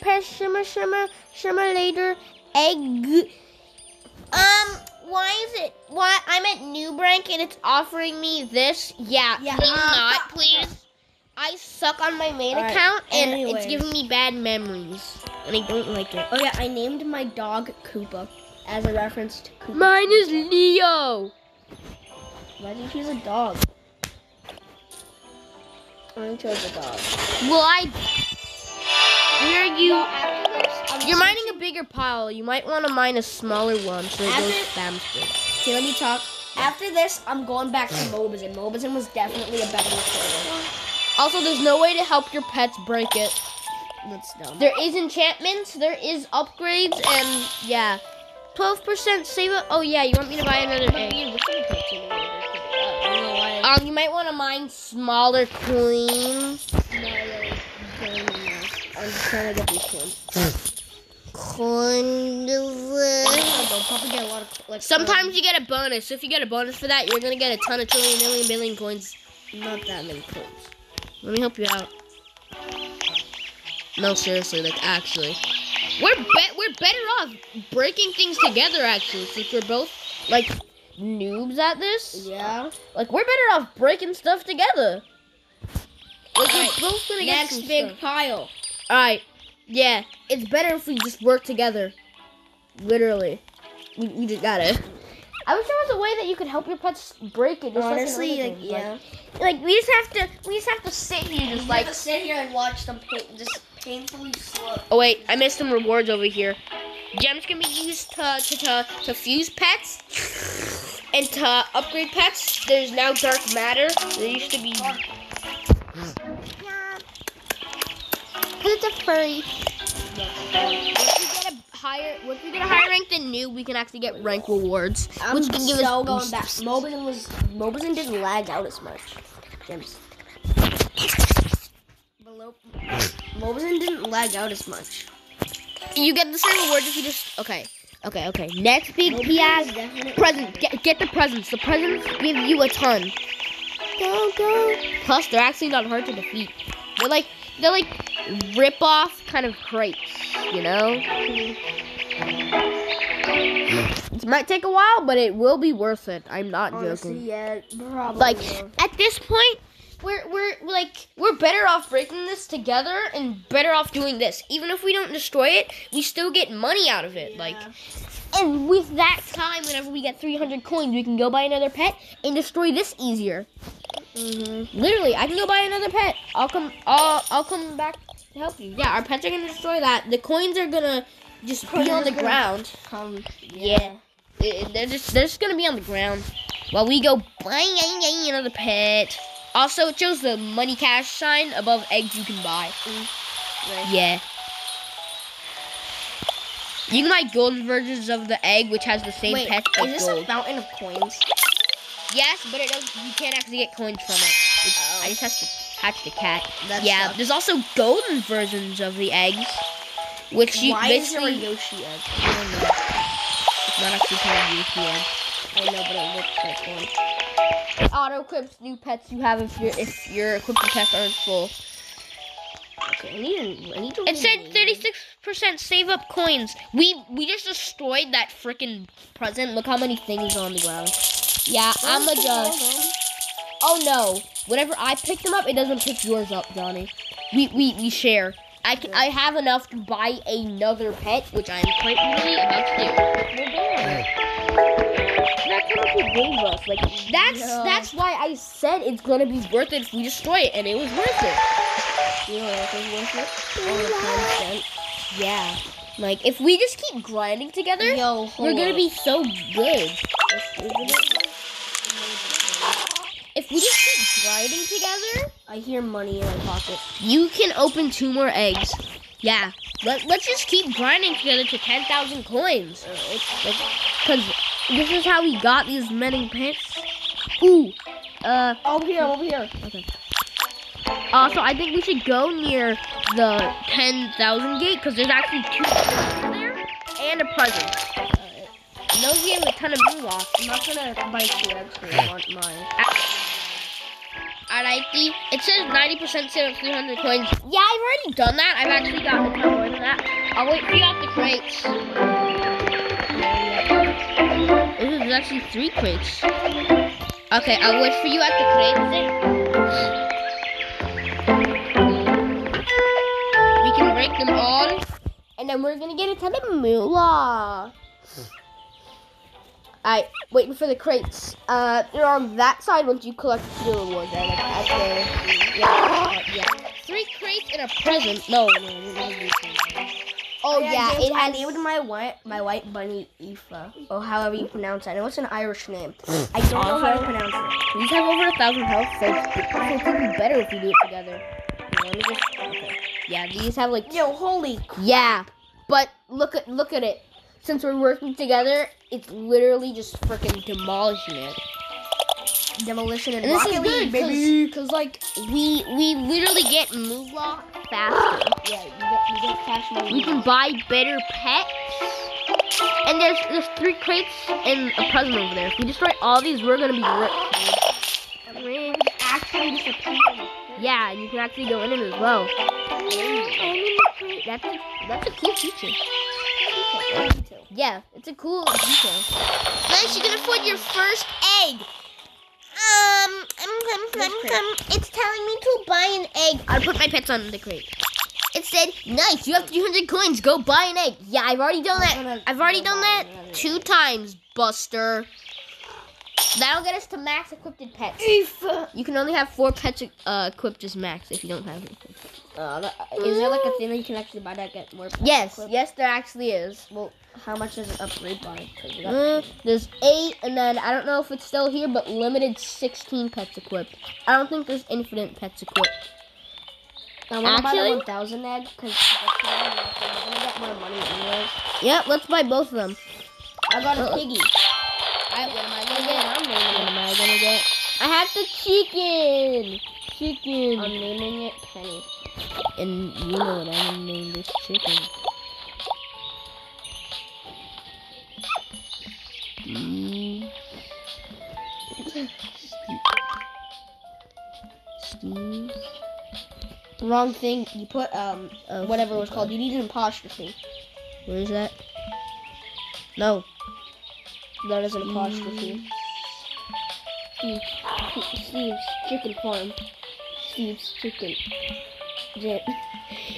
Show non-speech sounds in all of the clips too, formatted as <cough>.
pet shimmer shimmer shimmer later egg. Um, why is it? Why I'm at Newbrank and it's offering me this? Yeah, Yeah, please uh, not, please. I suck on my main account and it's giving me bad memories, and I don't like it. Oh yeah, I named my dog Koopa as a reference to Koopa. Mine is Leo. Why did you choose a dog? I chose a dog. Well, I. You? after this, I'm You're mining a bigger pile. You might want to mine a smaller one so it goes spam. Okay, let me talk. After this, I'm going back to Mobizen. Mobizen was definitely a better recorder. Also, there's no way to help your pets break it. That's dumb. There is enchantments, there is upgrades, and yeah. 12% save it. Oh, yeah, you want me to buy another egg? Um, you might want to mine smaller coins. I'm just trying to get these coins. Coin. They'll probably get a lot of like. Sometimes you get a bonus. So if you get a bonus for that, you're gonna get a ton of trillion, million, billion coins. not that many coins. Let me help you out. No, seriously, like actually, we're be- we're better off breaking things together. Actually, since we're both like noobs at this, Yeah. like we're better off breaking stuff together. Like Alright, we're both gonna get Next big stuff. pile. All right, yeah, it's better if we just work together. Literally, we, we just gotta. I wish there was a way that you could help your pets break it. just like Honestly, other like things, yeah. like we just have to we just have to sit here and just like Like sit here and watch them paint, just painfully slow. Oh wait, I missed some rewards over here. Gems can be used to to, to, to fuse pets and to upgrade pets. There's now dark matter. There used to be. It's a furry. Once we get a higher, once we get a higher rank than new, we can actually get rank rewards, I'm which can give so us going back. Mobizen was Mobizen didn't lag out as much. Gems. Below. Didn't lag out as much. You get the same rewards if you just okay, okay, okay. Next big is present. Get, get the presents. The presents give you a ton. Go go. Plus, they're actually not hard to defeat. They're like they're like rip off kind of crates, you know. It might take a while, but it will be worth it. I'm not Honestly, joking. yeah, probably. Like will. at this point, we're we're like we're better off breaking this together and better off doing this. Even if we don't destroy it, we still get money out of it. Like, and with that time, whenever we get 300 coins, we can go buy another pet and destroy this easier. Mm-hmm. Literally, I can go buy another pet. I'll come. I'll I'll come back to help you. Yeah, our pets are gonna destroy that. The coins are gonna just be on the ground. Come. Yeah. It- they're just they're just gonna be on the ground while we go buying another pet. Also, it shows the money cash sign above eggs you can buy. Mm, right. Yeah. You can buy golden versions of the egg, which has the same Wait, pet is this gold. a fountain of coins? yes, but it does, you can't actually get coins from it. It's, Oh. I just have to hatch the cat. That yeah, sucks. there's also golden versions of the eggs, which you Why is there a Yoshi egg? I don't know. It's not actually called Yoshi egg. I know, but it looks like one. auto equips new pets you have if your if your equipped pets aren't full. Okay, I need, I need to. It said thirty six percent save up coins. We we just destroyed that freaking present. Look how many things are on the ground. Yeah, I'm a judge. Oh no! Whenever I pick them up, it doesn't pick yours up, Johnny. We we, we share. I, can, I have enough to buy another pet, which I'm quite literally about to do. That's how much it gave us. Like that's that's why I said it's gonna be worth it if we destroy it, and it was worth it. You know what worth it? All the time spent. Yeah. Like if we just keep grinding together, Yo, we're gonna up. be so good. If we just keep grinding together, I hear money in my pocket. you can open two more eggs. Yeah. Let, let's just keep grinding together to 10,000 coins. Because this is how we got these many pets. Ooh. Uh, Over here, over here. Okay. Also, I think we should go near the 10,000 gate because there's actually two there and a present. And those give a ton of moon. I'm not gonna buy two I want mine. I Alright, It says 90% save up 300 coins. Yeah, I've already done that. I've actually gotten a ton more than that. I'll wait for you at the crates. This is actually three crates. Okay, I'll wait for you at the crates. We can break them all, and then we're gonna get a ton of moolah. Hmm. Alright, waiting for the crates. Uh, they're on that side once you collect the rewards. Right? Like, at the, yeah, uh, yeah. Three crates and a present. No, no, no, no, no. Oh yeah, James, it I has. named my white my white bunny Aoife, or however you pronounce it. I know it's an Irish name. <laughs> I don't know how to pronounce it. These have over a thousand health, so it's, it's even better if we do it together. Yeah, let me just. Okay. Yeah, these have like. Yo, holy! Yeah, but look at look at it. Since we're working together, it's literally just freaking demolishing it. Demolition and, And this is good, baby. Cause like, We we literally get moolah faster. yeah, you get you get cash money. We can buy better pets. And there's there's three crates and a present over there. If we destroy all these, we're gonna be rich. We could actually disappear. Yeah, and you can actually go in it as well. That's a, that's a cool feature. Yeah, it's a cool detail. Nice, you can afford your first egg. Um, um, um, um, it's telling me to buy an egg. I put my pets on the crate. It said, "Nice, you have 300 coins. Go buy an egg." Yeah, I've already done that. I've already done that two times, Buster. That'll get us to max equipped pets. You can only have four pets uh, equipped as max if you don't have anything. Uh, that- is there like a thing that you can actually buy that get more? Yes, yes, there actually is. Well, how much does it upgrade by? 'Cause you got- Uh, there's eight, and then I don't know if it's still here, but limited 16 pets equipped. I don't think there's infinite pets equipped. I want to buy the 1,000 egg because we're gonna get more money anyways. Yep, let's buy both of them. I got a piggy. What am I gonna get? I'm am I gonna get? I have the chicken! Chicken! I'm naming it Penny. and you know what I'm gonna name this chicken. Steve. Steve. Wrong thing. You put um Oh, whatever it was called. You need an apostrophe. Where is that? No. That is an apostrophe. Steve. Steve's chicken farm. Steve's chicken.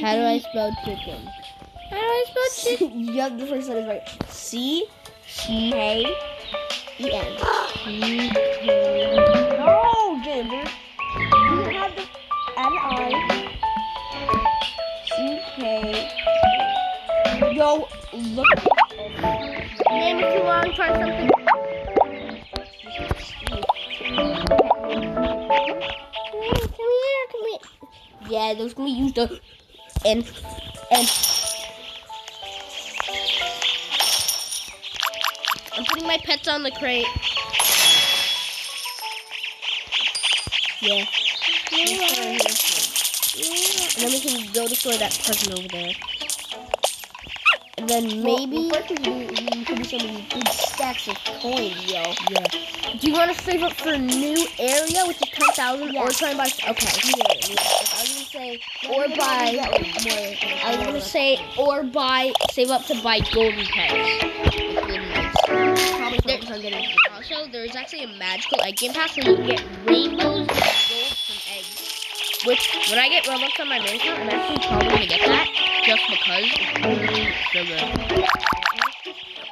How do I spell chicken? How do I spell <laughs> chicken? you got the first letter right. C K E N. No, James. You had the N I C K. Yo, look. Name it too long. Try something. Yeah, those can be used to. And and I'm putting my pets on the crate. Yeah. And then we can go destroy that person over there. And then maybe. Well, first we we can do some big stacks of coins, yo. Yeah. Do you want to save up for a new area, which is 10,000, Yeah. or try and buy. Okay. Yeah, gonna say, Or buy. I was gonna say, or buy, save up to buy golden pets. Eggs. There- focus on getting. Also, there's actually a magical egg game pass where you can get rainbows of gold from eggs. Which, when I get Robux on my main account, I'm actually probably gonna get that just because it's really so good.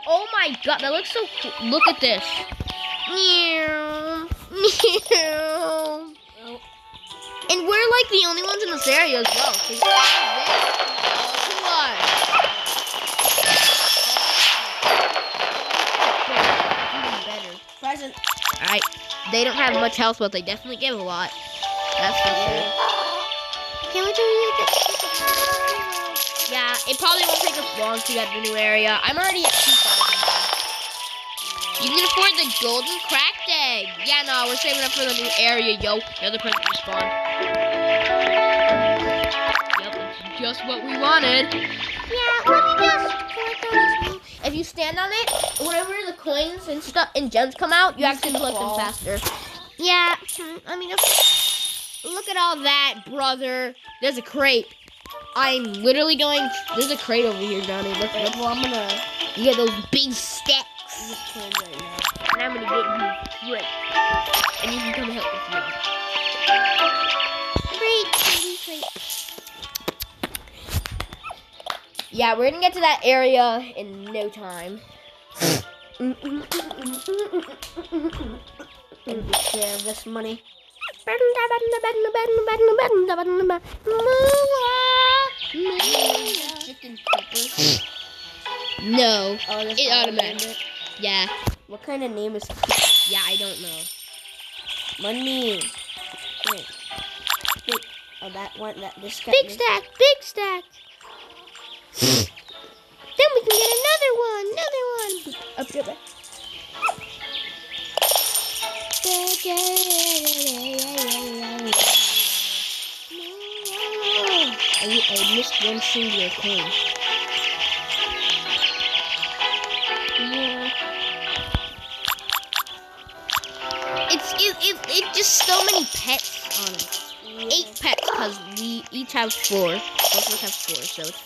Oh my god, that looks so cool. Look at this. Meow. <laughs> Meow. And we're like the only ones in this area as well. 'cause all of this Even better. Present. Alright. They don't have much health, but they definitely give a lot. That's for sure. Can we do it? Yeah, it probably won't take us long to get to the new area. I'm already at 2,000. You can afford the golden cracked egg. Yeah, no, we're saving up for the new area, yo. Another person respawn. Yep, it's just what we wanted. Yeah, let me just collect all this. If you stand on it, whenever the coins and stuff and gems come out, you actually collect them faster. Yeah, hmm, I mean, if- Look at all that, brother. There's a crate. I'm literally going. There's a crate over here, Johnny. Look, look. Well, I'm gonna You get those big stacks. right now. And I'm gonna get you crate. And you can come help if you Yeah, we're gonna get to that area in no time. And share this money. No. Oh, It automatic. Yeah. What kind of name is Yeah, I don't know. money? Oh, that one. That this guy. Big stack, big stack. then we can get another one, another one. Up your back. I, I missed one singular coin. It's it, it, it just so many pets on it. Eight pets because we each have four. Both of us have four, so it's,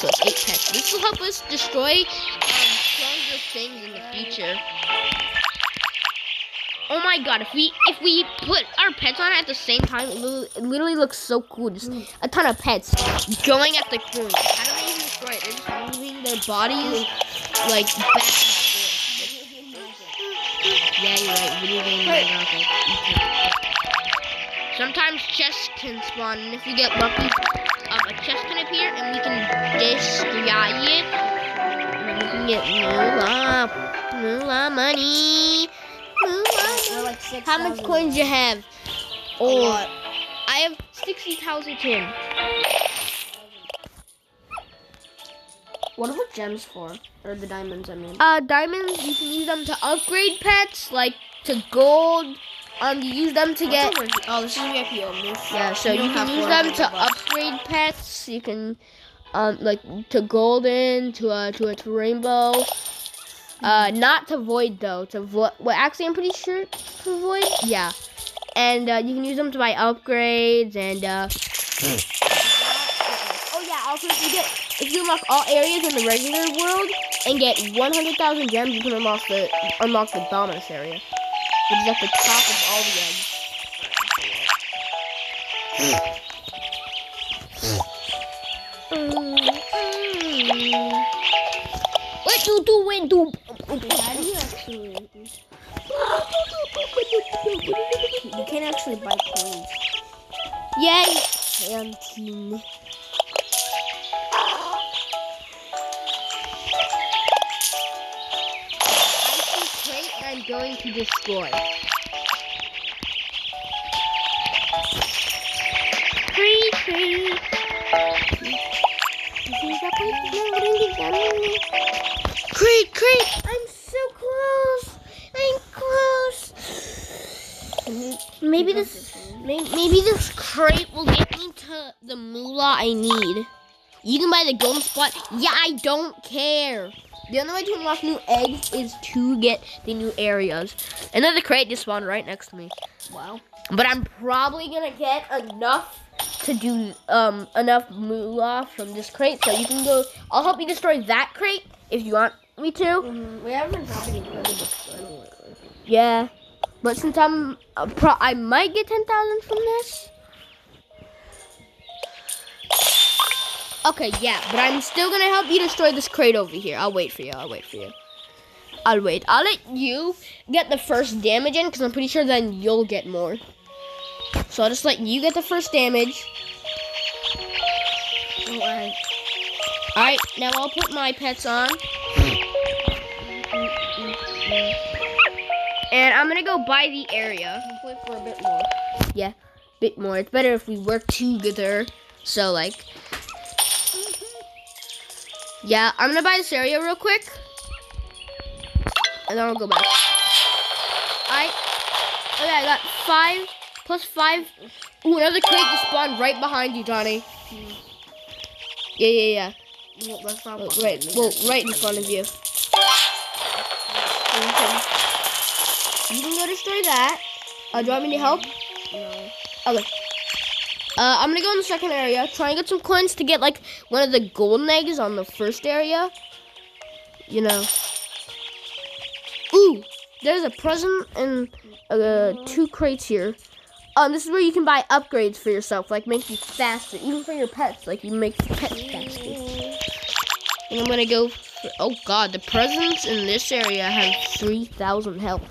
so it's eight pets. This will help us destroy um, stronger things in the future. Oh my god, if we if we put our pets on at the same time, it literally, it literally looks so cool. Just a ton of pets going at the crew. How do they even destroy it? They're just moving their bodies like back and forth. Yeah, you're right. Video games Sometimes chests can spawn, and if you get lucky, um, a chest can appear, and we can destroy it. And we can get moolah, moolah money, moolah money. like. How much coins you have? Oh. I have sixty thousand tin. What are the gems for? Or the diamonds? I mean. Uh, diamonds, you can use them to upgrade pets, like to gold. Um, you use them to get. Oh, this is VIP only. Yeah, so You you can use them to bucks. upgrade pets. You can, um, like to golden, to a to a to rainbow. Uh, not to void though. To void. Well, actually, I'm pretty sure to void. Yeah, and uh, you can use them to buy upgrades and. Uh, oh yeah. Also, if you get if you unlock all areas in the regular world and get 100,000 gems, you can unlock the unlock the Dominus area, which is at the top of all the eggs. What you doing, do? How do you actually? You can't actually buy coins. Yeah, you destroy. Crate. I'm so close. I'm close. Maybe this, maybe, maybe this crate will get me to the moolah I need. You can buy the golden spot. Yeah, I don't care. The only way to unlock new eggs is to get the new areas. Another crate just spawned right next to me. Wow. But I'm probably gonna get enough to do um enough moolah from this crate, so you can go. I'll help you destroy that crate if you want me to. Mm, we haven't been dropping each other before anyway. Yeah, but since I'm, uh, pro- I might get ten thousand from this. Okay, yeah, but I'm still gonna help you destroy this crate over here. I'll wait for you. I'll wait for you. I'll wait. I'll let you get the first damage in, because I'm pretty sure then you'll get more. So I'll just let you get the first damage. Alright. Alright, now I'll put my pets on. And I'm gonna go by the area. Wait for a bit more. Yeah, bit more. It's better if we work together. So like, yeah, I'm gonna buy this area real quick, and then I'll go back. I okay, I got five plus five. Ooh, another crate just spawned right behind you, Johnny. Yeah, yeah, yeah. Well, that's not Oh, right, well, right in front of you. You can, you can go destroy that. Uh, do you want me to help? No. Okay. Uh, I'm gonna go in the second area, try and get some coins to get like one of the golden eggs on the first area. You know. Ooh, there's a present and uh, two crates here. Um, this is where you can buy upgrades for yourself, like make you faster, even for your pets. Like you make your pets faster. And I'm gonna go. For, oh God, the presents in this area have three thousand health.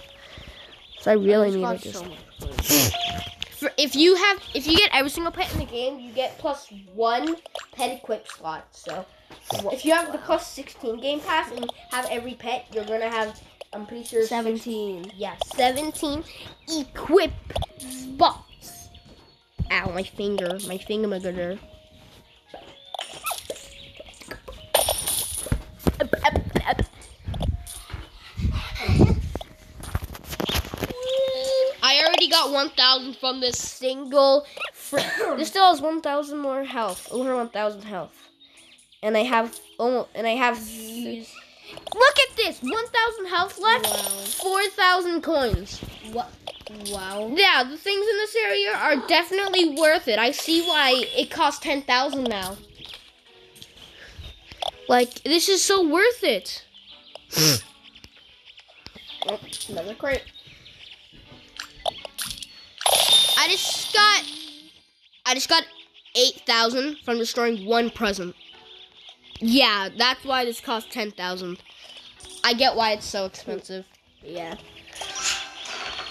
So I really It's need to just. so. <laughs> For, if you have, if you get every single pet in the game, you get plus one pet equip slot. So if you have the plus sixteen game pass and have every pet, you're gonna have. I'm pretty sure 17. Yeah, seventeen equip spots. Ow, my finger, my finger my already got 1,000 from this single. Fr- <coughs> this still has 1,000 more health, over 1,000 health, and I have almost, and I have. Look at this, 1,000 health left, Wow. 4,000 coins. What? Wow. Yeah, the things in this area are definitely worth it. I see why it costs 10,000 now. Like, this is so worth it. Oh, <coughs> another crate. I just got I just got 8,000 from destroying one present. Yeah, that's why this costs 10,000. I get why it's so expensive. Yeah.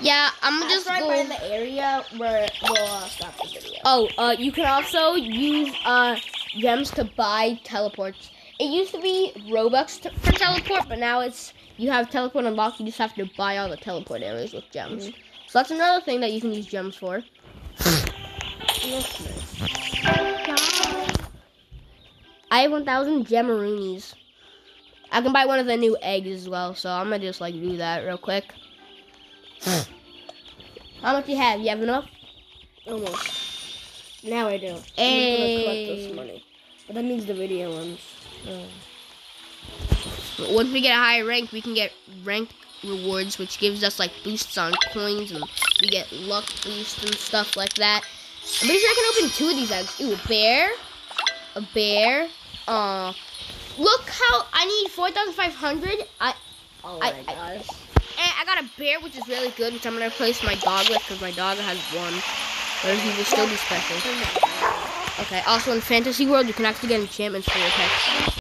Yeah, I'm That's just right going by the area where we'll uh, stop the video. Oh, uh, you can also use uh, gems to buy teleports. It used to be Robux to, for teleport, but now it's you have teleport unlocked. You just have to buy all the teleport areas with gems. So that's another thing that you can use gems for. I have 1,000 gemaroonies. I can buy one of the new eggs as well, so I'm gonna just like do that real quick. How much you have? You have enough? Almost. Now I do. I'm Hey. gonna collect this money. But that means the video ends. Once we get a higher rank, we can get rank rewards, which gives us like boosts on coins, and we get luck boosts and stuff like that. I'm pretty sure I can open two of these eggs. Ooh, a bear, a bear. Uh, look how I need four thousand five hundred. I Oh I- my I- gosh. and I got a bear, which is really good, which I'm gonna replace my dog with because my dog has one, but he will still be special. Okay. Also in Fantasy World, you can actually get enchantments for your pets.